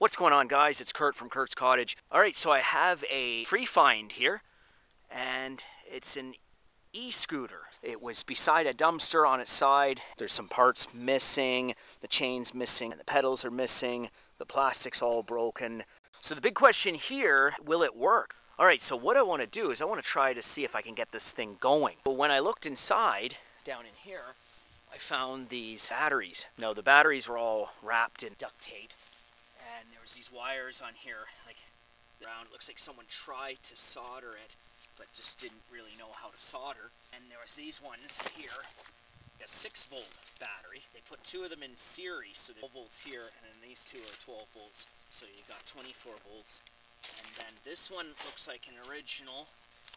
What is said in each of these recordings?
What's going on guys? It's Kurt from Kurt's Cottage. Alright, so I have a free find here and it's an e-scooter. It was beside a dumpster on its side. There's some parts missing, the chain's missing, and the pedals are missing, the plastic's all broken. So the big question here, will it work? Alright, so what I want to do is I want to try to see if I can get this thing going. But when I looked inside, down in here, I found these batteries. Now the batteries were all wrapped in duct tape and there was these wires on here like around. It looks like someone tried to solder it but just didn't really know how to solder. And there was these ones here, a 6 volt battery. They put two of them in series, so 12 volts here, and then these two are 12 volts. So you've got 24 volts. And then this one looks like an original.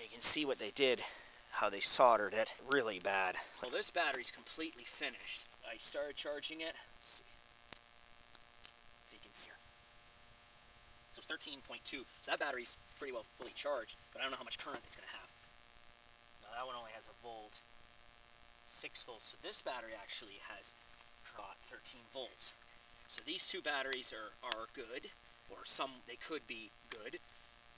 you can see what they did, how they soldered it. Really bad. Well, this battery's completely finished. I started charging it. Let's see. So you can see here. So it's 13.2. So that battery's pretty well fully charged, but I don't know how much current it's going to have. Now that one only has a volt, 6 volts. So this battery actually has got 13 volts. So these two batteries are, are good, or some, they could be good.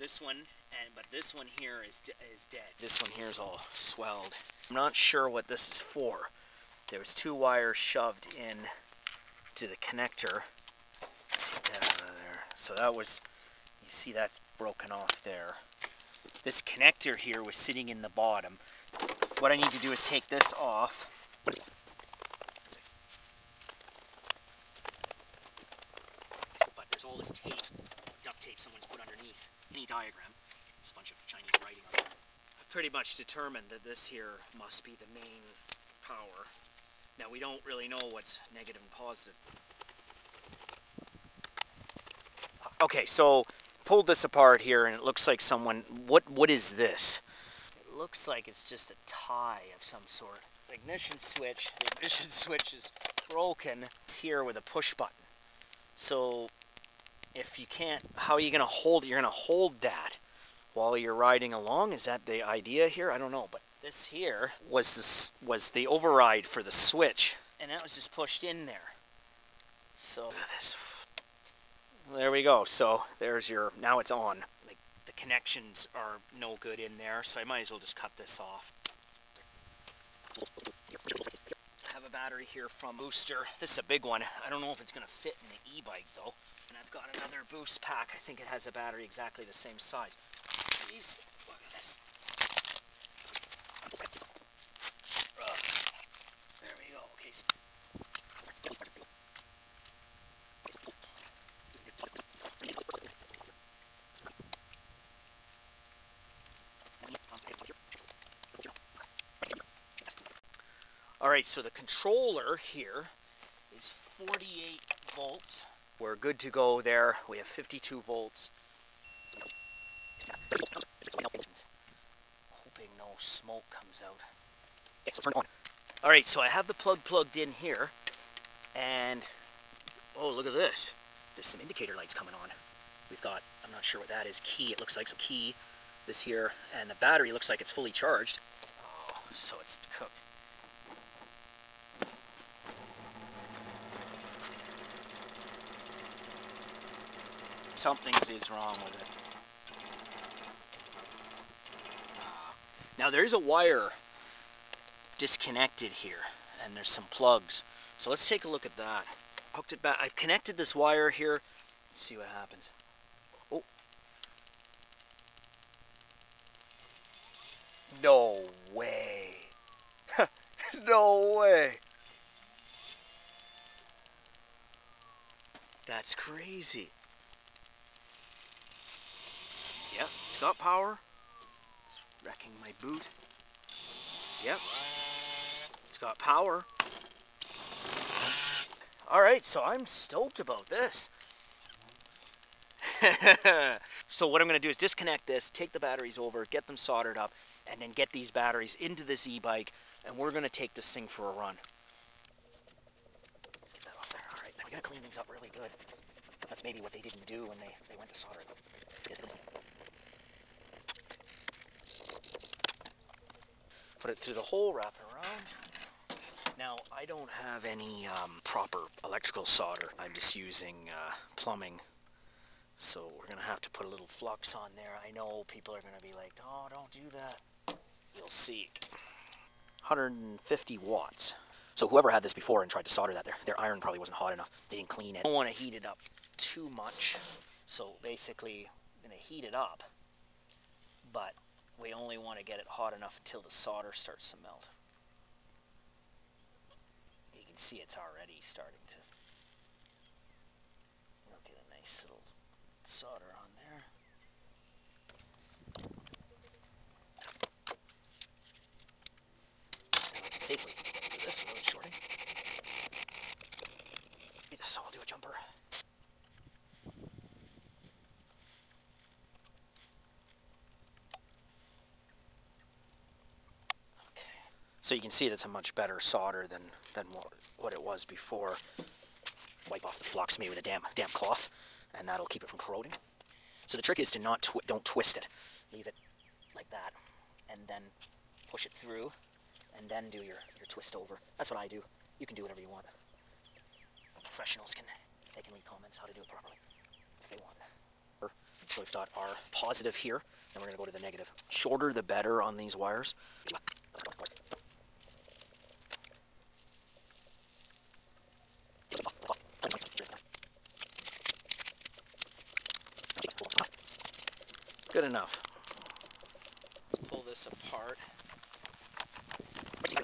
This one, and but this one here is, is dead. This one here is all swelled. I'm not sure what this is for. There was two wires shoved in to the connector. Take that out of there. So that was you see that's broken off there. This connector here was sitting in the bottom. What I need to do is take this off. But there's all this tape, duct tape someone's put underneath any diagram. There's a bunch of Chinese writing on. I've pretty much determined that this here must be the main power. Now we don't really know what's negative and positive. Okay, so pulled this apart here and it looks like someone, what what is this? It looks like it's just a tie of some sort. The ignition switch, the ignition switch is broken. It's here with a push button. So if you can't, how are you going to hold it? You're going to hold that while you're riding along? Is that the idea here? I don't know, but this here was this was the override for the switch and that was just pushed in there. So look at this there we go. So there's your, now it's on. Like the connections are no good in there, so I might as well just cut this off. I have a battery here from Booster. This is a big one. I don't know if it's going to fit in the e-bike though. And I've got another boost pack. I think it has a battery exactly the same size. Jeez, look at this. There we go. Okay. All right, so the controller here is 48 volts. We're good to go there. We have 52 volts. Hoping no smoke comes out. Turned on. All right, so I have the plug plugged in here, and oh, look at this. There's some indicator lights coming on. We've got, I'm not sure what that is, key. It looks like some key, this here, and the battery looks like it's fully charged. Oh, so it's cooked. Something is wrong with it. Now there's a wire disconnected here and there's some plugs. So let's take a look at that. Hooked it back. I've connected this wire here. Let's see what happens. Oh. No way. no way. That's crazy. Yep, it's got power. It's wrecking my boot. Yep, it's got power. Alright, so I'm stoked about this. so what I'm going to do is disconnect this, take the batteries over, get them soldered up, and then get these batteries into this e-bike, and we're going to take this thing for a run. Get that off there. Alright, now we got to clean things up really good. That's maybe what they didn't do when they, they went to solder them. Put it through the hole, wrap it around. Now, I don't have any um, proper electrical solder. I'm just using uh, plumbing So we're going to have to put a little flux on there. I know people are going to be like, oh, don't do that. You'll see. 150 watts. So whoever had this before and tried to solder that, their, their iron probably wasn't hot enough. They didn't clean it. I don't want to heat it up too much. So basically, I'm going to heat it up, but we only want to get it hot enough until the solder starts to melt. You can see it's already starting to. We'll get a nice little solder on there. Safely do this really shorty. So I'll do a jumper. Okay. So you can see that's a much better solder than, than what, what it was before. Wipe off the flux maybe with a damp, damp cloth and that'll keep it from corroding. So the trick is to not twi don't twist it. Leave it like that and then push it through and then do your, your twist over. That's what I do. You can do whatever you want. Professionals can, they can leave comments how to do it properly if they want. So we've got our positive here, and we're gonna go to the negative. Shorter the better on these wires. Good enough. Let's pull this apart. Oh,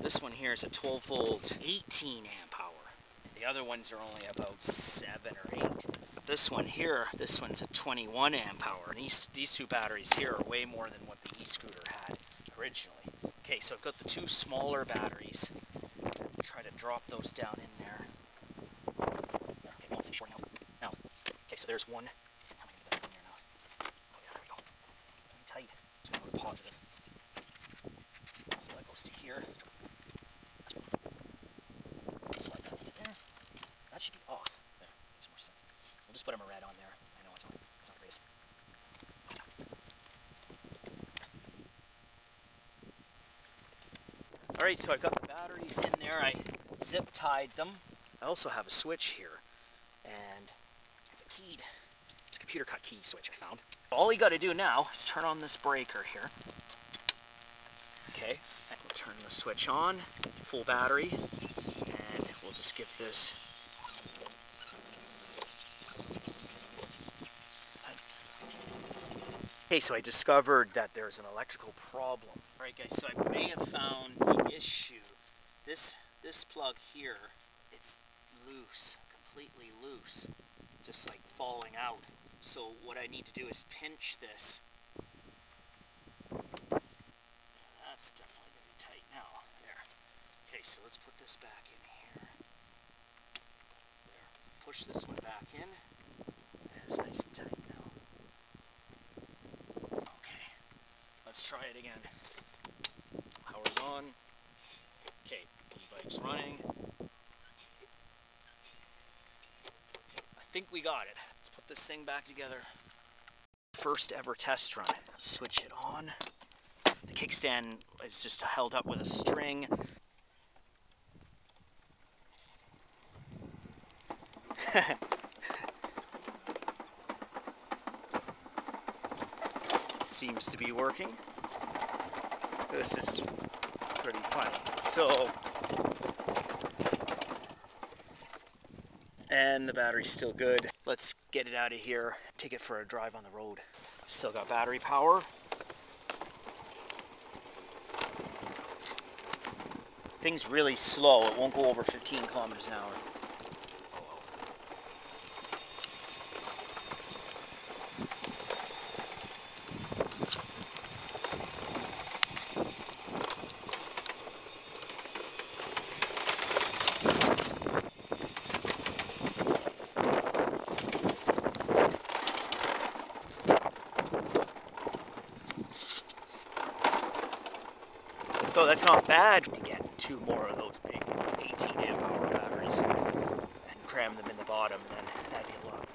this one here is a 12 volt, 18 amp hour. The other ones are only about 7 or 8. This one here, this one's a 21 amp hour. And these, these two batteries here are way more than what the e-scooter had originally. Okay, so I've got the two smaller batteries. Try to drop those down in there. Okay, well, it's shorting out. Now, okay, so there's one. How am I to get that in there now? Oh, yeah, there we go. Tight. It's going to go to positive. So that goes to here. Slide that into there. That should be off. There, makes more sense. We'll just put a red on there. I know it's on. It's not the greatest. Alright, so I've got in there. I zip tied them. I also have a switch here. And it's a keyed, it's a computer cut key switch I found. All you got to do now is turn on this breaker here. Okay, and we'll turn the switch on, full battery, and we'll just give this Okay, so I discovered that there's an electrical problem. Alright guys, so I may have found the issue. This this plug here, it's loose, completely loose, just like falling out. So what I need to do is pinch this. That's definitely going to be tight now. There. Okay, so let's put this back in here. There. Push this one back in. It's nice and tight now. Okay, let's try it again. Power's on. Okay, e-bike's running. I think we got it. Let's put this thing back together. First ever test run. Switch it on. The kickstand is just held up with a string. Seems to be working. This is pretty funny. So, and the battery's still good. Let's get it out of here, take it for a drive on the road. Still got battery power. Thing's really slow. It won't go over 15 kilometers an hour. So that's not bad to get two more of those big 18 amp hour batteries and cram them in the bottom, and then that'd be a lot